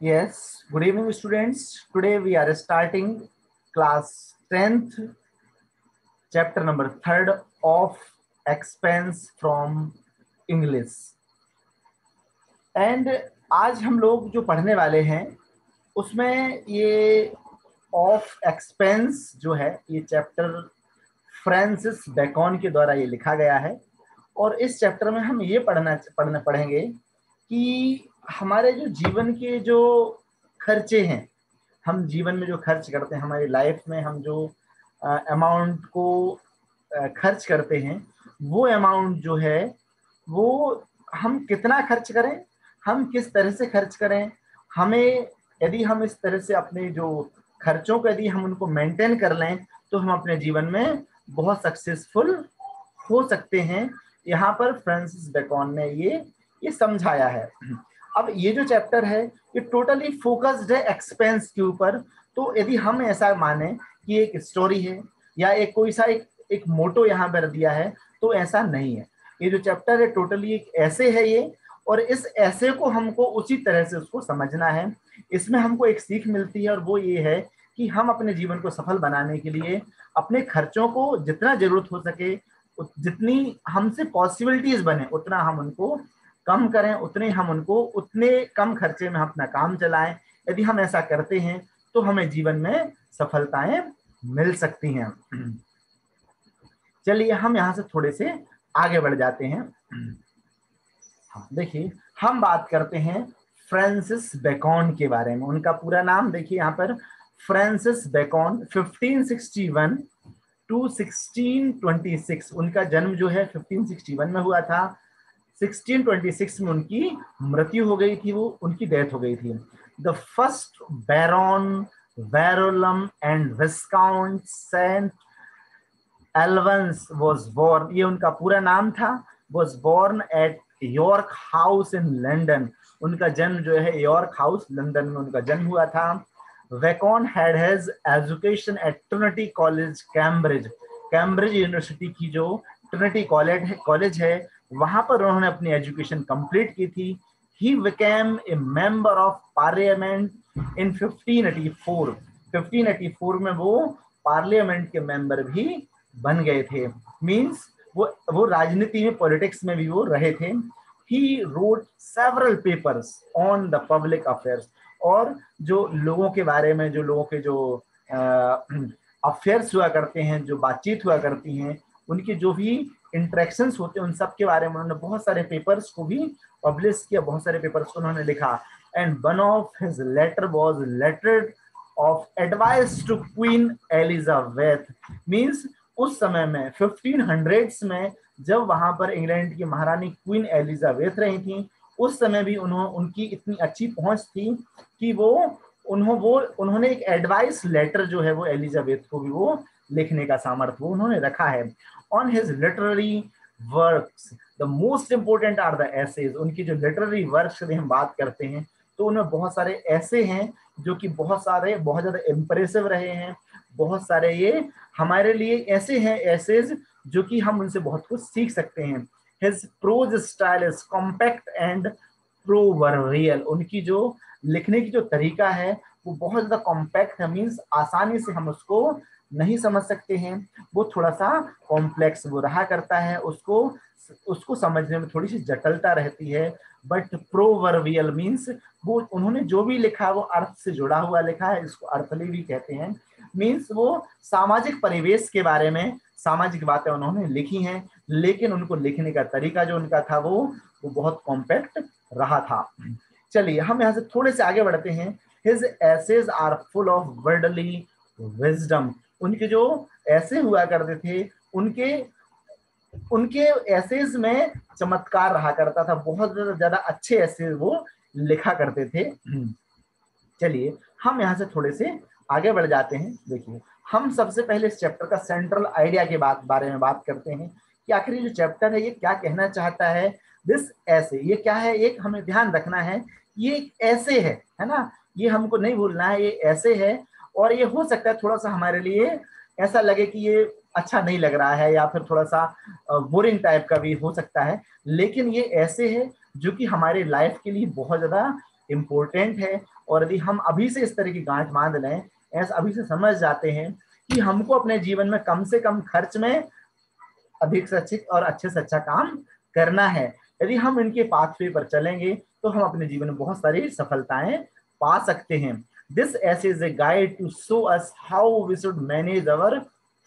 Yes, good evening, students. Today we are starting class 10th, chapter number third of expense from English. And आज हम लोग जो पढ़ने वाले हैं उसमें ये ऑफ़ एक्सपेंस जो है ये चैप्टर फ्रांसिस बेकॉन के द्वारा ये लिखा गया है और इस चैप्टर में हम ये पढ़ना पढ़ना पढ़ेंगे कि हमारे जो जीवन के जो खर्चे हैं, हम जीवन में जो खर्च करते हैं, हमारी लाइफ में हम जो अमाउंट को खर्च करते हैं, वो अमाउंट जो है, वो हम कितना खर्च करें, हम किस तरह से खर्च करें, हमें, यदि हम इस तरह से अपने जो खर्चों को यदि हम उनको मेंटेन कर लें तो हम अपने जीवन में बहुत सक्सेसफुल हो सकते हैं। यहाँ पर फ्रांसिस बेकॉन ने ये ये समझाया है। अब ये जो चैप्टर है, ये टोटली फोकस्ड है एक्सपेंस के ऊपर। तो यदि हम ऐसा माने कि एक स्टोरी है या एक कोई सा एक एक मोटो यहाँ पर दिया है तो ऐसा नहीं है। ये जो चैप्टर है टोटली एक ऐसे है ये, और इस ऐसे को हमको उसी तरह से उसको समझना है। इसमें हमको एक सीख मिलती है और वो ये है कि हम अपने जीवन को सफल बनाने के लिए अपने खर्चों को जितना ज़रूरत हो सके जितनी हमसे पॉसिबिलिटीज बने, उतना हम उनको कम करें, उतने हम उनको, उतने कम खर्चे में अपना काम चलाएँ। यदि हम ऐसा करते हैं तो हमें जीवन में सफलताएँ मिल सकती हैं। चलिए, हम यहाँ से थोड़े से आगे बढ़ जाते हैं। हाँ देखिए, हम बात करते हैं फ्रांसिस बेकॉन के बारे में। उनका पूरा नाम देखिए यहाँ पर, फ्रांसिस बेकॉन 1561 टू 1626 उनका जन्म जो है 1561 में हुआ था। 1626 में उनकी मृत्यु हो गई थी, वो उनकी डेथ हो गई थी। The first Baron Verulam and Viscount Saint Albans was born ये उनका पूरा नाम था। Was born at York House in London उनका जन्म जो है यॉर्क हाउस लंदन में उनका जन्म हुआ था। Bacon had his education at Trinity College Cambridge Cambridge University की जो ट्रिनिटी कॉलेज कॉलेज है वहाँ पर उन्होंने अपनी एजुकेशन कंप्लीट की थी। He became a member of parliament in 1584 1584 में वो पार्लियामेंट के मेंबर भी बन गए थे। मींस वो वो राजनीति में पॉलिटिक्स में भी वो रहे थे। He wrote several papers on the public affairs और जो लोगों के बारे में, जो लोगों के जो अफेयर्स हुआ करते हैं, जो बातचीत हुआ करती हैं, उनकी जो भी इंट्रैक्शंस होते हैं उन सब के बारे में उन्होंने बहुत सारे पेपर्स को भी पब्लिश किया, बहुत सारे पेपर्स को उन्होंने लिखा। And one of his letter was letter of advice to queen Elizabeth means उस समय में 1500s में, जब वहाँ पर इंग्लैंड की महारानी क्वीन एलिजाबेथ रही थी, उस समय भी उन्होंने उनकी इतनी अच्छी पहुँच थी कि वो उन्हों, वो उन्होंने एक एडवाइस लेटर जो है वो एलिजाबेथ को भी वो लिखने का सामर्थ्य उन्होंने रखा है। On his literary works the most important are the essays उनकी जो लिटरेरी वर्क्स की हम बात करते हैं तो उनमें बहुत सारे ऐसे हैं जो कि बहुत सारे, बहुत ज़्यादा इम्प्रेसिव रहे हैं। बहुत सारे ये हमारे लिए ऐसे हैं एसेज जो कि हम उनसे बहुत कुछ सीख सकते हैं। His prose style is compact and proverbial उनकी जो लिखने की जो तरीका है, वो बहुत ज़्यादा कॉम्पैक्ट है मीन्स आसानी से हम उसको नहीं समझ सकते हैं। वो थोड़ा सा कॉम्प्लेक्स वो रहा करता है, उसको उसको समझने में थोड़ी सी जटिलता रहती है। बट प्रोवर्वियल मीन्स वो, उन्होंने जो भी लिखा वो अर्थ से जुड़ा हुआ लिखा है, इसको अर्थली भी कहते हैं। मीन्स वो सामाजिक परिवेश के बारे में सामाजिक बातें उन्होंने लिखी हैं, लेकिन उनको लिखने का तरीका जो उनका था, वो वो बहुत कॉम्पैक्ट रहा था। चलिए, हम यहाँ से थोड़े से आगे बढ़ते हैं। His essays are full of worldly wisdom उनके जो ऐसे हुआ करते थे, उनके उनके एसेज में चमत्कार रहा करता था। बहुत ज़्यादा अच्छे ऐसे वो लिखा करते थे। चलिए, हम यहाँ से थोड़े से आगे बढ़ जाते हैं। देखिए, हम सबसे पहले इस चैप्टर का सेंट्रल आइडिया के बात, बारे में बात करते हैं कि आखिर जो चैप्टर है, ये क्या कहना चाहता है? दिस ऐसे ये क्या है? एक हमें ध्यान रखना है, ये ऐसे है है ना? ये हमको नहीं भूलना है, ये ऐसे है। और ये हो सकता है थोड़ा सा हमारे लिए ऐसा लगे कि ये अच्छा नहीं लग रहा है या फिर थोड़ा सा बोरिंग टाइप का भी हो सकता है। लेकिन ये ऐसे है जो कि हमारे लाइफ के लिए बहुत ज़्यादा इम्पोर्टेंट है और यदि हम अभी से इस तरह की गांठ बाँध लें, ऐसा अभी से समझ जाते हैं कि हमको अपने जीवन में कम से कम खर्च में अधिक से अधिक और अच्छे से अच्छा काम करना है। यदि हम इनके पाथवे पर चलेंगे तो हम अपने जीवन में बहुत सारी सफलताएँ पा सकते हैं। This essay is a guide to show us how we should manage our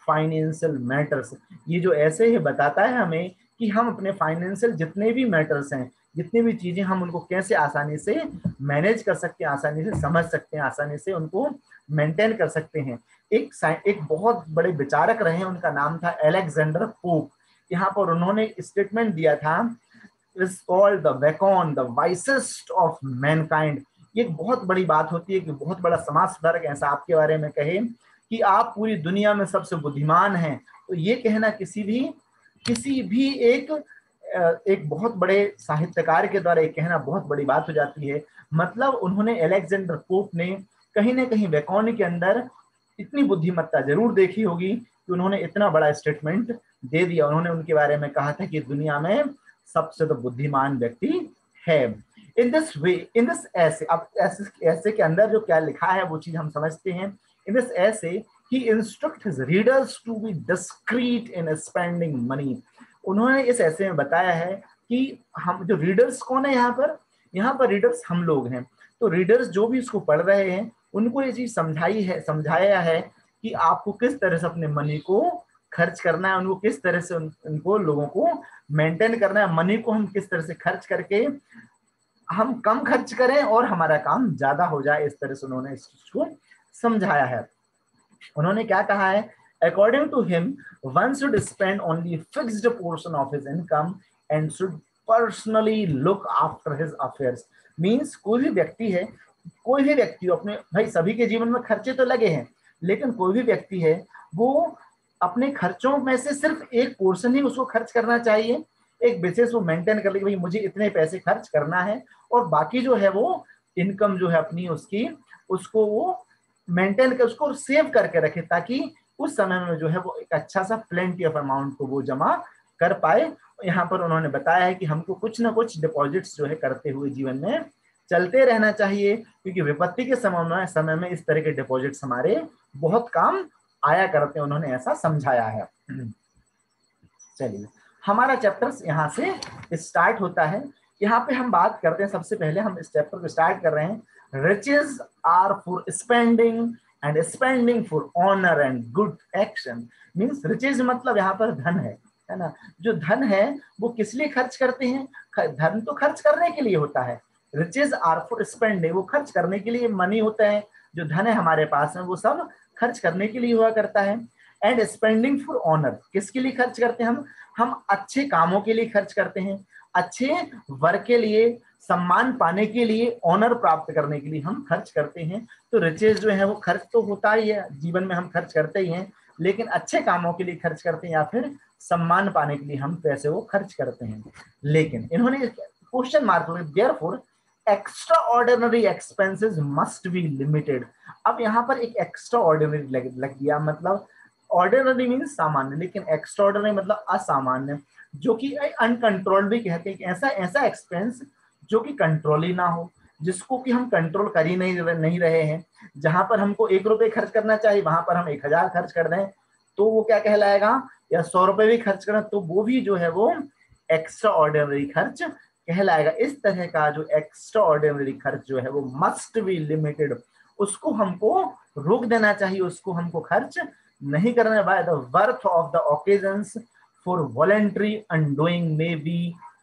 financial matters ये जो ऐसे ही बताता है हमें कि हम अपने फाइनेंशियल जितने भी मैटर्स हैं, जितनी भी चीज़ें हम उनको कैसे आसानी से मैनेज कर सकते हैं, आसानी से समझ सकते हैं, आसानी से उनको मेंटेन कर सकते हैं। एक एक बहुत बड़े विचारक रहे उनका नाम था एलेक्जेंडर पोप यहाँ पर उन्होंने स्टेटमेंट दिया था is called the Bacon the wisest of mankind ये एक बहुत बड़ी बात होती है कि बहुत बड़ा समाज सुधारक ऐसा आपके बारे में कहे कि आप पूरी दुनिया में सबसे बुद्धिमान हैं। तो ये कहना किसी भी किसी भी एक एक बहुत बड़े साहित्यकार के द्वारा कहना बहुत बड़ी बात हो जाती है। मतलब उन्होंने एलेक्जेंडर पोप ने कहीं ना कहीं वैकॉन के अंदर इतनी बुद्धिमत्ता ज़रूर देखी होगी कि उन्होंने इतना बड़ा स्टेटमेंट दे दिया। उन्होंने उनके बारे में कहा था कि दुनिया में सबसे तो बुद्धिमान व्यक्ति है। In this way in this ऐसे अब ऐसे ऐसे के अंदर जो क्या लिखा है वो चीज़ हम समझते हैं। In this essay he instruct his readers to be discreet in spending money उन्होंने इस ऐसे में बताया है कि हम जो रीडर्स कौन है यहाँ पर? यहाँ पर रीडर्स हम लोग हैं। तो रीडर्स जो भी इसको पढ़ रहे हैं उनको ये चीज़ समझाई है समझाया है कि आपको किस तरह से अपने मनी को खर्च करना है उनको किस तरह से उन, उनको लोगों को मेंटेन करना है मनी को हम किस तरह से खर्च करके हम कम खर्च करें और हमारा काम ज़्यादा हो जाए, इस तरह से उन्होंने इस चीज़ को समझाया है। उन्होंने क्या कहा है? According to him one should spend only fixed portion of his income and should personally look after his affairs means कोई भी व्यक्ति है, कोई भी व्यक्ति अपने, भाई सभी के जीवन में खर्चे तो लगे हैं, लेकिन कोई भी व्यक्ति है, वो अपने खर्चों में से सिर्फ़ एक पोर्शन ही उसको खर्च करना चाहिए। एक बेसिस वो मेंटेन कर ले भाई मुझे इतने पैसे खर्च करना है और बाकी जो है वो इनकम जो है अपनी उसकी, उसको वो मेंटेन कर, उसको सेव करके रखे ताकि उस समय में जो है वो एक अच्छा सा प्लेंटी ऑफ़ अमाउंट को वो जमा कर पाए। यहाँ पर उन्होंने बताया है कि हमको कुछ ना कुछ डिपॉजिट्स जो है करते हुए जीवन में चलते रहना चाहिए, क्योंकि विपत्ति के समय में समय में इस तरह के डिपॉजिट्स हमारे बहुत काम आया करते हैं, उन्होंने ऐसा समझाया है। चलिए। हमारा चैप्टर यहाँ से स्टार्ट होता है। यहाँ पे हम बात करते हैं, सबसे पहले हम इस चैप्टर को स्टार्ट कर रहे हैं। Riches are for spending and spending for honour and good action means riches मतलब यहाँ पर धन है है ना? जो धन है, वो किस लिए खर्च करते हैं? धन तो खर्च करने के लिए होता है। रिचेज आर फॉर स्पेंडिंग वो खर्च करने के लिए मनी होता है। जो धन है हमारे पास में, वो सब खर्च करने के लिए हुआ करता है। एंड स्पेंडिंग फॉर ऑनर किसके लिए खर्च करते हैं हम? हम अच्छे कामों के लिए खर्च करते हैं। अच्छे वर्क के लिए सम्मान पाने के लिए ऑनर प्राप्त करने के लिए हम खर्च करते हैं। तो रिचेज जो है वो खर्च तो होता ही है जीवन में हम खर्च करते ही हैं लेकिन अच्छे कामों के लिए खर्च करते हैं या फिर सम्मान पाने के लिए हम पैसे वो खर्च करते हैं। लेकिन इन्होंने question mark there for extraordinary expenses must be limited अब यहाँ पर एक एक्स्ट्रा ऑर्डिनरी लग, लग गया मतलब ऑर्डिनरी मीन सामान्य, लेकिन एक्स्ट्रा ऑर्डिनरी मतलब असामान्य, जो कि अनकंट्रोल्ड भी कहते हैं ऐसा ऐसा एक्सपेंस जो कि कंट्रोल ही ना हो, जिसको कि हम कंट्रोल कर ही नहीं नहीं रहे हैं। जहाँ पर हमको एक रुपए खर्च करना चाहिए, वहाँ पर हम एक हज़ार खर्च कर दें तो वो क्या कहलाएगा? या सौ रुपए भी खर्च करें तो वो भी जो है वो एक्स्ट्रा ऑर्डिनरी खर्च कहलाएगा। इस तरह का जो एक्स्ट्रा ऑर्डिनरी खर्च जो है वो मस्ट बी लिमिटेड उसको हमको रोक देना चाहिए, उसको हमको खर्च नहीं करना by the worth of the occasions for voluntary undoing may be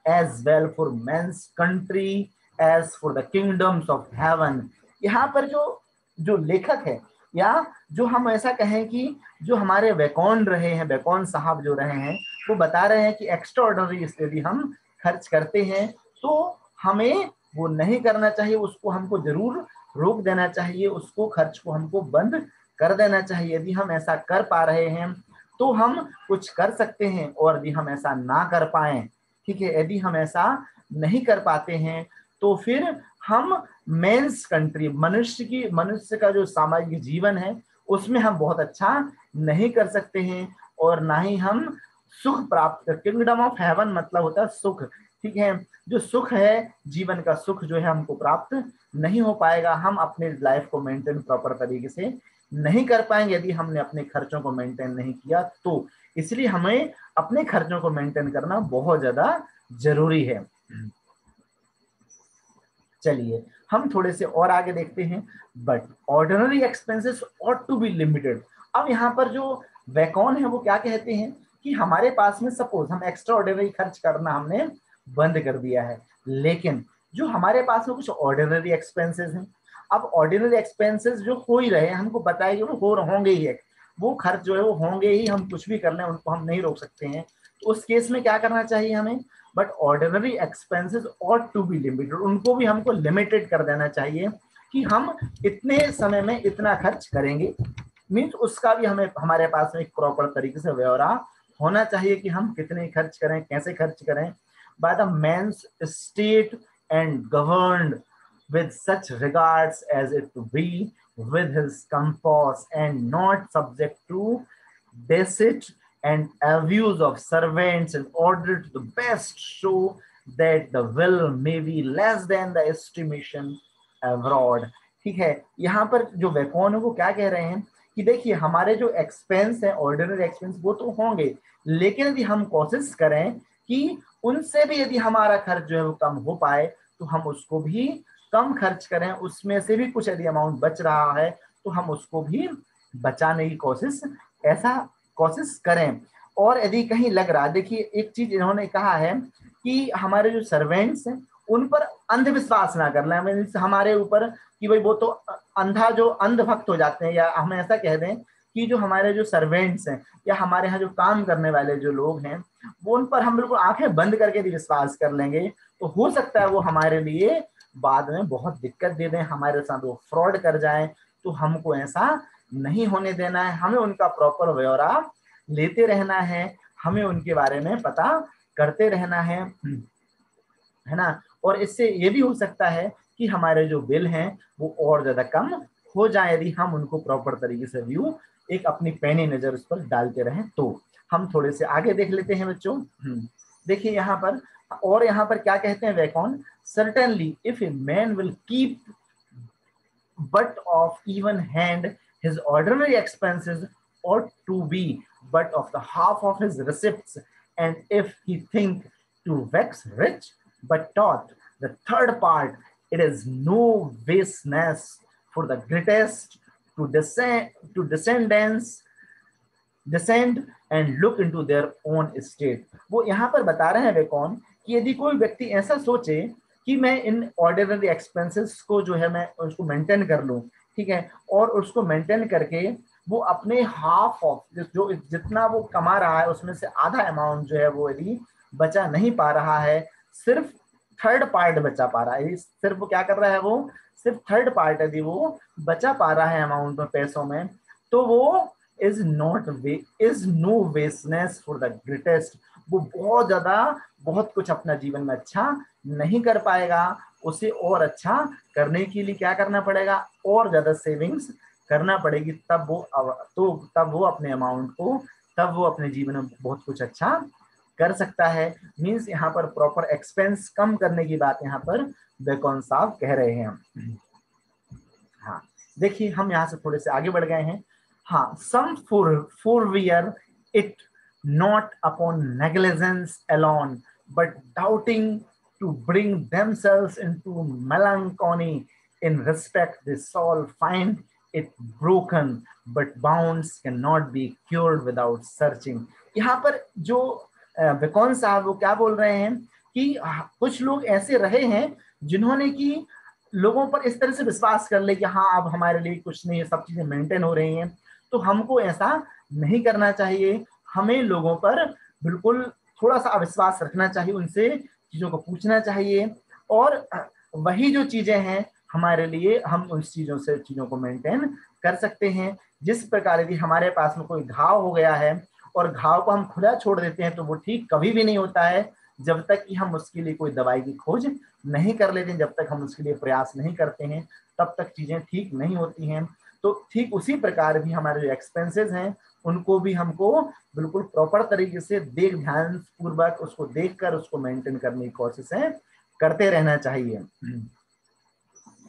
as well for man's country as for the kingdoms of heaven यहाँ पर जो जो लेखक है, या जो हम ऐसा कहें कि जो हमारे वैकॉन रहे हैं, वैकॉन साहब जो रहे हैं, वो बता रहे हैं कि एक्स्ट्रा ऑर्डनरी यदि हम खर्च करते हैं तो हमें वो नहीं करना चाहिए, उसको हमको ज़रूर रोक देना चाहिए, उसको खर्च को हमको बंद कर देना चाहिए। यदि हम ऐसा कर पा रहे हैं तो हम कुछ कर सकते हैं और यदि हम ऐसा ना कर पाए, ठीक है, यदि हम ऐसा नहीं कर पाते हैं तो फिर हम मेंस कंट्री, मनुष्य की, मनुष्य का जो सामाजिक जीवन है, उसमें हम बहुत अच्छा नहीं कर सकते हैं और ना ही हम सुख प्राप्त किंगडम ऑफ़ हेवन मतलब होता है सुख, ठीक है। जो सुख है, जीवन का सुख जो है, हमको प्राप्त नहीं हो पाएगा। हम अपने लाइफ को मेंटेन प्रॉपर तरीके से नहीं कर पाएँगे, यदि हमने अपने खर्चों को मेंटेन नहीं किया तो इसलिए हमें अपने खर्चों को मेंटेन करना बहुत ज़्यादा ज़रूरी है। चलिए, हम थोड़े से और आगे देखते हैं but ordinary expenses ought to be limited अब यहाँ पर जो वैकॉन है, वो क्या कहते हैं कि हमारे पास में सपोज़ हम एक्स्ट्रा ऑर्डिनरी खर्च करना हमने बंद कर दिया है, लेकिन जो हमारे पास में कुछ ऑर्डिनरी एक्सपेंसेस हैं अब ऑर्डिनरी एक्सपेंसेस जो हो ही रहे हैं, हमको है कि वो हो होंगे ही वो खर्च जो है, वो होंगे ही, हम कुछ भी कर लें, उनको हम नहीं रोक सकते हैं। तो उस केस में क्या करना चाहिए हमें? But ordinary expenses ought to be limited उनको भी हमको लिमिटेड कर देना चाहिए कि हम इतने समय में इतना खर्च करेंगे। मीन्स उसका भी हमें, हमारे पास में एक प्रॉपर तरीके से व्यवहार होना चाहिए कि हम कितने खर्च करें, कैसे खर्च करें। By the man's state and govern with such regards as it to be with his compass and not subject to deceit and abuse of servants in order to the best show that the will may be less than the estimation abroad ठीक है यहाँ पर जो वेकॉन है वो क्या कह रहे हैं कि देखिए हमारे जो एक्सपेंस है ऑर्डिनरी एक्सपेंस वो तो होंगे लेकिन यदि हम कोशिश करें कि उनसे भी यदि हमारा खर्च जो है वो कम हो पाए तो हम उसको भी कम खर्च करें, उसमें से भी कुछ यदि अमाउंट बच रहा है तो हम उसको भी बचाने की कोशिश, ऐसा कोशिश करें। और यदि कहीं लग रहा देखिए, एक चीज़ इन्होंने कहा है कि हमारे जो सर्वेंट्स हैं, उन पर अंधविश्वास ना कर लें। हमारे ऊपर कि भाई वो तो अंधा, जो अंधभक्त हो जाते हैं, या हम ऐसा कह दें कि जो हमारे जो सर्वेंट्स हैं, या हमारे यहाँ जो काम करने वाले जो लोग हैं, वो उन पर हम बिल्कुल आँखें बंद करके यदि विश्वास कर लेंगे तो हो सकता है वो हमारे लिए बाद में बहुत दिक्कत दे दें, हमारे साथ वो फ्रॉड कर जाए तो हमको ऐसा नहीं होने देना है। हमें उनका प्रॉपर ब्यौरा लेते रहना है, हमें उनके बारे में पता करते रहना है है ना? और इससे ये भी हो सकता है कि हमारे जो बिल हैं, वो और ज़्यादा कम हो जाए, यदि हम उनको प्रॉपर तरीके से व्यू एक अपनी पैनी नज़र उस पर डालते रहें तो हम थोड़े से आगे देख लेते हैं बच्चों। हम्म। देखिए यहाँ पर, और यहाँ पर क्या कहते हैं वैकॉन certainly if a man will keep but of even hand his ordinary expenses ought to be but of the half of his receipts and if he think to vex rich but taught the third part it is no baseness for the greatest to descend to descendants descend and look into their own state वो यहाँ पर बता रहे हैं वे कौन कि यदि कोई व्यक्ति ऐसा सोचे कि मैं इन ऑर्डिनरी एक्सपेंसेस को जो है मैं उसको मेंटेन कर लूँ, ठीक है? और उसको मेंटेन करके वो अपने हाफ़ ऑफ़ जो जितना वो कमा रहा है, उसमें से आधा अमाउंट जो है वो यदि बचा नहीं पा रहा है, सिर्फ़ थर्ड पार्ट बचा पा रहा है। सिर्फ़ वो क्या कर रहा है वो? सिर्फ़ थर्ड पार्ट यदि वो बचा पा रहा है अमाउंट में पैसों में तो वो is not way is no baseness for the greatest वो बहुत ज़्यादा, बहुत कुछ अपना जीवन में अच्छा नहीं कर पाएगा। उसे और अच्छा करने के लिए क्या करना पड़ेगा? और ज़्यादा सेविंग्स करना पड़ेगी। तब वो तो तब वो अपने अमाउंट को, तब वो अपने जीवन में बहुत कुछ अच्छा कर सकता है। मीन्स यहाँ पर प्रॉपर एक्सपेंस कम करने की बात यहाँ पर बेकॉन साहब कह रहे हैं। हाँ देखिए हम यहाँ से थोड़े से आगे बढ़ गए हैं। हाँ some forbear not upon negligence alone, but doubting to bring themselves into melancholy in respect they soul find it broken but bounds cannot be cured without searching यहाँ पर जो बेकौन साहब वो क्या बोल रहे हैं कि कुछ लोग ऐसे रहे हैं जिन्होंने कि लोगों पर इस तरह से विश्वास कर ले कि हाँ अब हमारे लिए कुछ नहीं सब चीज़ें मेंटेन हो रही हैं तो हमको ऐसा नहीं करना चाहिए। हमें लोगों पर बिल्कुल थोड़ा सा अविश्वास रखना चाहिए, उनसे चीज़ों को पूछना चाहिए। और वही जो चीज़ें हैं, हमारे लिए हम उन चीज़ों से, चीज़ों को मेंटेन कर सकते हैं। जिस प्रकार यदि हमारे पास में कोई घाव हो गया है और घाव को हम खुला छोड़ देते हैं तो वो ठीक कभी भी नहीं होता है। जब तक कि हम उसके लिए कोई दवाई की खोज नहीं कर लेते जब तक हम उसके लिए प्रयास नहीं करते हैं, तब तक चीज़ें ठीक नहीं होती हैं। तो ठीक उसी प्रकार भी हमारे जो एक्सपेंसेस हैं, उनको भी हमको बिल्कुल प्रॉपर तरीके से देख ध्यान पूर्वक उसको देखकर, उसको मेंटेन करने की कोशिश करते रहना चाहिए।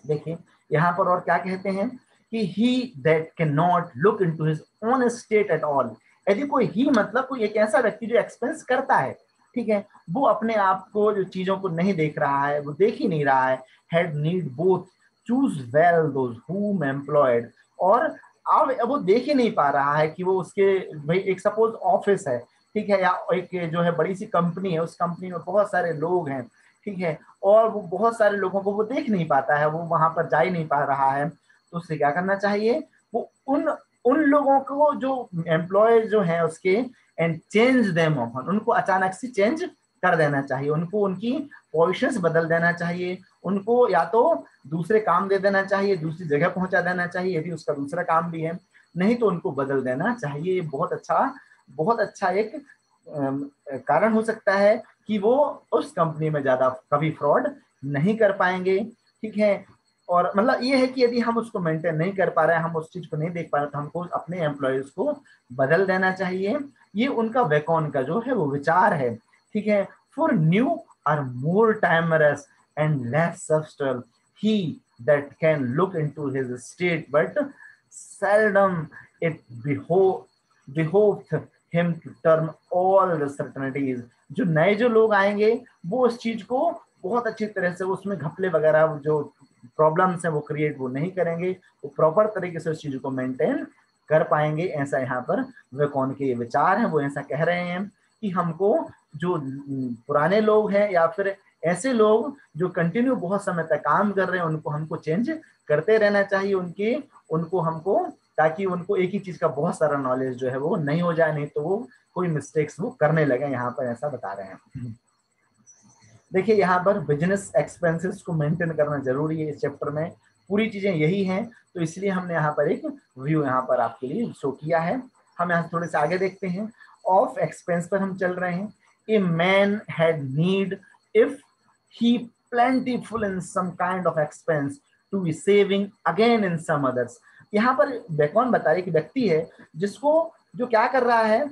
देखिए, यहाँ पर और क्या कहते हैं कि he that can not look into his own state at all यदि कोई ही मतलब कोई एक ऐसा व्यक्ति जो एक्सपेंस करता है, ठीक है, वो अपने आप को, जो चीज़ों को नहीं देख रहा है, वो देख ही नहीं रहा है। Had need both choose well those whom employed और अब वो देख ही नहीं पा रहा है कि वो उसके, भाई, एक सपोज़ ऑफ़िस है, ठीक है, या एक जो है बड़ी सी कंपनी है, उस कंपनी में बहुत सारे लोग हैं, ठीक है, और वो बहुत सारे लोगों को वो देख नहीं पाता है, वो वहाँ पर जा ही नहीं पा रहा है तो उससे क्या करना चाहिए? वो उन उन लोगों को जो एम्प्लॉय जो है उसके एंड चेंज देम ऑफन उनको अचानक से चेंज कर देना चाहिए, उनको उनकी पोजिशन बदल देना चाहिए। उनको या तो दूसरे काम दे देना चाहिए, दूसरी जगह पहुँचा देना चाहिए, यदि उसका दूसरा काम भी है। नहीं तो उनको बदल देना चाहिए। बहुत अच्छा बहुत अच्छा एक कारण हो सकता है कि वो उस कंपनी में ज़्यादा कभी फ्रॉड नहीं कर पाएँगे। ठीक है? और मतलब ये है कि यदि हम उसको मेंटेन नहीं कर पा रहे हैं, हम उस चीज़ को नहीं देख पा रहे तो हमको अपने एम्प्लॉयज़ को बदल देना चाहिए। ये उनका वेकॉन का जो है वो विचार है। ठीक है? For new are more timorous and less subtle he that can look into his state but seldom it beho, behoved him to turn all the certainties. जो नए जो लोग आएँगे, वो उस चीज़ को बहुत अच्छी तरह से, उसमें घपले वगैरह, जो प्रॉब्लम्स है, वो क्रिएट वो नहीं करेंगे। वो प्रॉपर तरीके से उस चीज़ को मेंटेन कर पाएँगे। ऐसा यहाँ पर वे कौन के विचार हैं, वो ऐसा कह रहे हैं। कि हमको जो पुराने लोग हैं या फिर ऐसे लोग जो कंटिन्यू बहुत समय तक काम कर रहे हैं, उनको हमको चेंज करते रहना चाहिए उनके, उनको हमको, ताकि उनको एक ही चीज़ का बहुत सारा नॉलेज जो है वो नहीं हो जाए, नहीं तो वो कोई मिस्टेक्स वो करने लगे, यहाँ पर ऐसा बता रहे हैं। देखिए, यहाँ पर बिज़नेस एक्सपेंसेस को मेंटेन करना ज़रूरी है इस चैप्टर में। पूरी चीज़ें यही हैं तो इसलिए हमने यहाँ पर एक व्यू यहाँ पर आपके लिए शो किया है। हम यहाँ थोड़े से आगे देखते हैं। ऑफ़ एक्सपेंस पर हम चल रहे हैं a man had need if he plentiful in some kind of expense to be saving again in some others यहाँ पर कौन बता रहे कि व्यक्ति है जिसको जो क्या कर रहा है,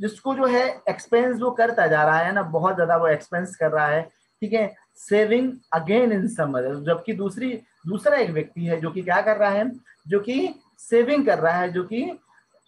जिसको जो है एक्सपेंस वो करता जा रहा है ना, बहुत ज़्यादा वो एक्सपेंस कर रहा है, ठीक है saving again in some others जबकि दूसरी, दूसरा एक व्यक्ति है जो कि क्या कर रहा है, जो कि सेविंग कर रहा है, जो कि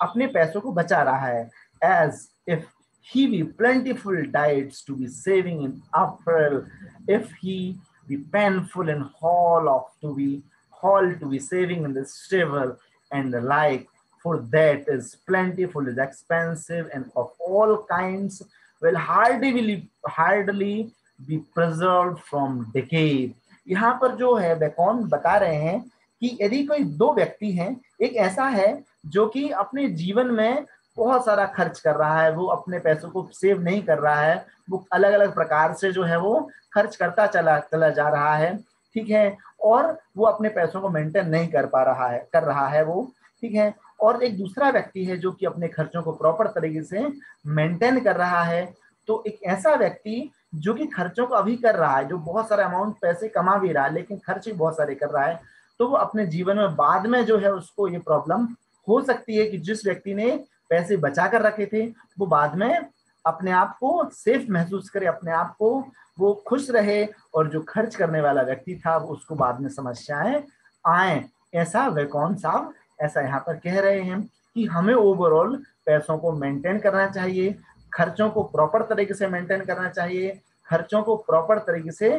अपने पैसों को बचा रहा है। As if he be plentiful diets to be saving in April if he be painful and haul of to be haul to be saving in the stable and the like for that is plentiful is expensive and of all kinds will hardly will hardly be preserved from decay यहाँ पर जो है Bacon बता रहे हैं कि यदि कोई दो व्यक्ति हैं एक ऐसा है जो कि अपने जीवन में बहुत सारा खर्च कर रहा है, वो अपने पैसों को सेव नहीं कर रहा है। वो अलग अलग प्रकार से जो है वो खर्च करता चला चला जा रहा है। ठीक है? और वो अपने पैसों को मेंटेन नहीं कर पा रहा है, कर रहा है वो। ठीक है? और एक दूसरा व्यक्ति है जो कि अपने खर्चों को प्रॉपर तरीके से मेंटेन कर रहा है। तो एक ऐसा व्यक्ति जो कि खर्चों को अभी कर रहा है, जो बहुत सारे अमाउंट पैसे कमा भी रहा है, लेकिन खर्च भी बहुत सारे कर रहा है तो वो अपने जीवन में बाद में जो है उसको ये प्रॉब्लम हो सकती है कि जिस व्यक्ति ने पैसे बचा कर रखे थे, वो बाद में अपने आप को सेफ़ महसूस करे, अपने आप को वो खुश रहे और जो खर्च करने वाला व्यक्ति था उसको बाद में समस्याएँ आए। ऐसा वैकौन साहब, ऐसा यहाँ पर कह रहे हैं कि हमें ओवरऑल पैसों को मेंटेन करना चाहिए, खर्चों को प्रॉपर तरीके से मेंटेन करना चाहिए, खर्चों को प्रॉपर तरीके से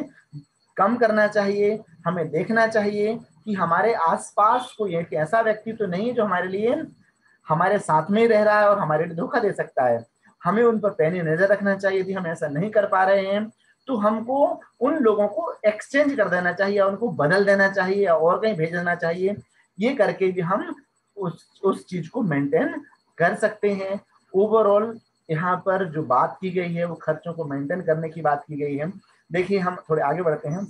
कम करना चाहिए, हमें देखना चाहिए कि हमारे आसपास कोई एक ऐसा व्यक्ति तो नहीं है जो हमारे लिए हमारे साथ में ही रह रहा है और हमारे लिए धोखा दे सकता है। हमें उन पर पैनी नज़र रखना चाहिए यदि हम ऐसा नहीं कर पा रहे हैं। तो हमको उन लोगों को एक्सचेंज कर देना चाहिए उनको बदल देना चाहिए और कहीं भेज देना चाहिए। ये करके भी हम उस उस चीज़ को मेंटेन कर सकते हैं। ओवरऑल यहाँ पर जो बात की गई है, वो खर्चों को मेंटेन करने की बात की गई है। देखिए, हम थोड़े आगे बढ़ते हैं।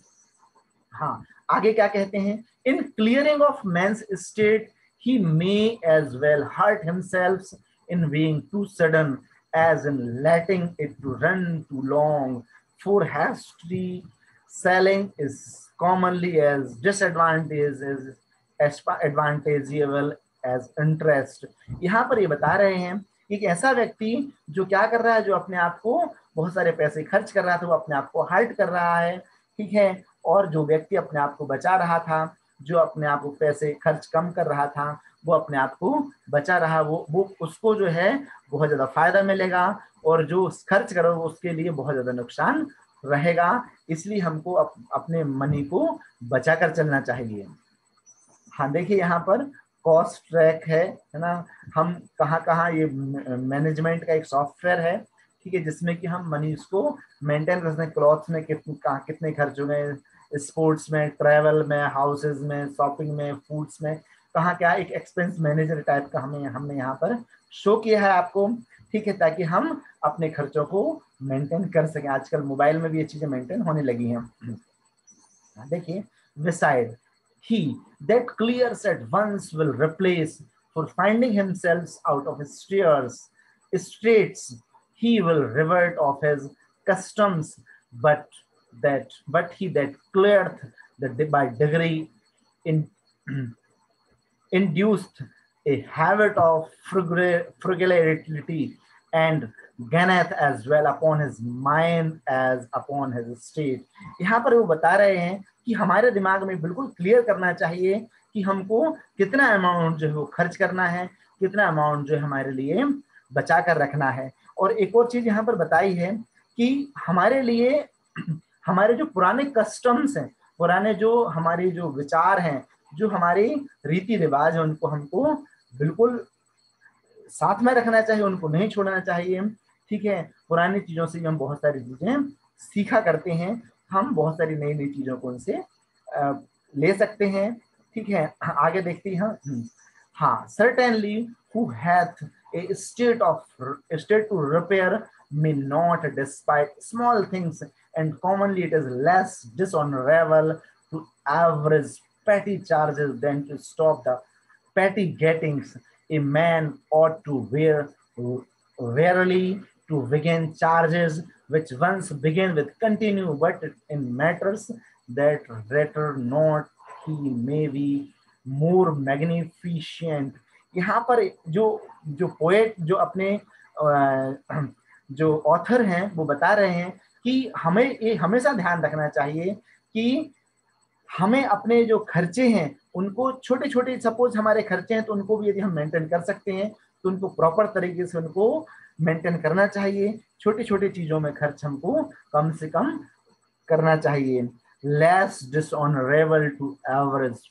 हाँ आगे क्या कहते हैं? In clearing of man's state he may as well hurt himself in being too sudden as in letting it run too long. For hasty selling is commonly as disadvantageous as, advantageable as interest यहाँ पर ये बता रहे हैं एक ऐसा व्यक्ति जो क्या कर रहा है जो अपने आप को बहुत सारे पैसे खर्च कर रहा था वो अपने आप को हर्ट कर रहा है ठीक है और जो व्यक्ति अपने आप को बचा रहा था जो अपने आप को पैसे खर्च कम कर रहा था वो अपने आप को बचा रहा वो वो उसको जो है बहुत ज़्यादा फ़ायदा मिलेगा और जो खर्च करो उसके लिए बहुत ज़्यादा नुकसान रहेगा। इसलिए हमको अप, अपने मनी को बचा कर चलना चाहिए। हाँ देखिए यहाँ पर कॉस्ट ट्रैक है है ना? हम कहाँ कहाँ ये मैनेजमेंट का एक सॉफ्टवेयर है ठीक है? जिसमें कि हम मनी उसको मेंटेन कर सकते हैं। क्लॉथ्स में कितने कहाँ कितने खर्च हो गए स्पोर्ट्स में, ट्रैवल में हाउसेज में, शॉपिंग में, फूड्स में, कहाँ क्या एक एक्सपेंस मैनेजर टाइप का हमें, हमने यहाँ पर शो किया है आपको। ठीक है, ताकि हम अपने खर्चों को मेंटेन कर सकें। आजकल मोबाइल में भी ये चीज़ें मेंटेन होने लगी हैं। देखिए विसाइड that clears at once will replace for finding himself out of his tears straits he will revert of his customs, but that but he that cleareth the by degree in induced a habit of frugality and gaineth as well upon his mind as upon his state यहाँ पर वो बता रहे हैं कि हमारे दिमाग में बिल्कुल क्लियर करना चाहिए कि हमको कितना अमाउंट जो है वो खर्च करना है कितना अमाउंट जो है हमारे लिए बचा कर रखना है और एक और चीज़ यहाँ पर बताई है कि हमारे लिए हमारे जो पुराने कस्टम्स हैं, पुराने जो हमारे जो विचार हैं, जो हमारे रीति रिवाज है, उनको हमको बिल्कुल साथ में रखना चाहिए, उनको नहीं छोड़ना चाहिए। ठीक है? पुरानी चीज़ों से हम बहुत सारी चीज़ें सीखा करते हैं। हम बहुत सारी नई नई चीज़ों को उनसे ले सकते हैं। ठीक है? आगे देखते हैं। हाँ certainly who hath a state of state to repair may not despite small things and commonly it is less dishonorable to average petty charges than to stop the petty gettings a man ought to wear warily to begin charges which once begin with continue but in matters that later not he may be more magnificent यहाँ पर जो जो poet जो अपने जो author हैं वो बता रहे हैं कि हमें ये हमेशा ध्यान रखना चाहिए कि हमें अपने जो खर्चे हैं, उनको छोटे छोटे सपोज़ हमारे खर्चे हैं तो उनको भी यदि हम मेंटेन कर सकते हैं तो उनको प्रॉपर तरीके से उनको मेंटेन करना चाहिए। छोटी छोटी चीज़ों में खर्च हमको कम से कम करना चाहिए। Less dishonourable to abridge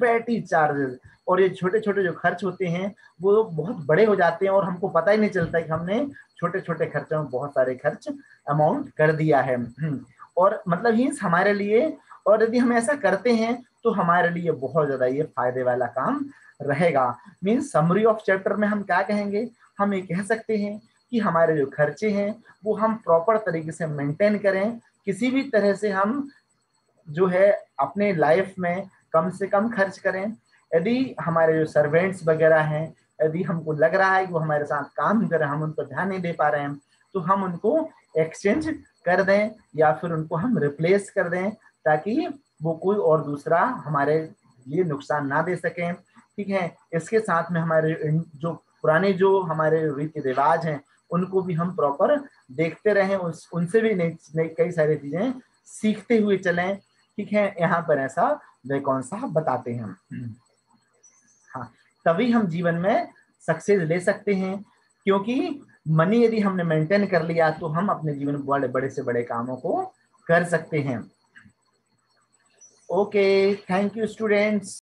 petty charges और ये छोटे छोटे जो खर्च होते हैं, वो बहुत बड़े हो जाते हैं और हमको पता ही नहीं चलता कि हमने छोटे छोटे खर्चों में बहुत सारे खर्च अमाउंट कर दिया है। और मतलब ही हमारे लिए, और यदि हम ऐसा करते हैं तो हमारे लिए बहुत ज़्यादा ये फ़ायदे वाला काम रहेगा। मीन्स समरी ऑफ़ चैप्टर में हम क्या कहेंगे? हम ये कह सकते हैं कि हमारे जो खर्चे हैं, वो हम प्रॉपर तरीके से मेंटेन करें। किसी भी तरह से हम जो है अपने लाइफ में कम से कम खर्च करें। यदि हमारे जो सर्वेंट्स वगैरह हैं यदि हमको लग रहा है कि वो हमारे साथ काम कर रहे हैं हम उनको ध्यान नहीं दे पा रहे हैं तो हम उनको एक्सचेंज कर दें या फिर उनको हम रिप्लेस कर दें ताकि वो कोई और दूसरा हमारे लिए नुकसान ना दे सके। ठीक है? इसके साथ में हमारे जो पुराने जो हमारे रीति रिवाज हैं, उनको भी हम प्रॉपर देखते रहें, उस, उनसे भी नई नई, कई सारी चीज़ें सीखते हुए चलें। ठीक है? यहाँ पर ऐसा वे कौन सा बताते हैं तभी हम जीवन में सक्सेस ले सकते हैं। क्योंकि मनी यदि हमने मेंटेन कर लिया तो हम अपने जीवन में बड़े बड़े से बड़े कामों को कर सकते हैं। Okay thank you students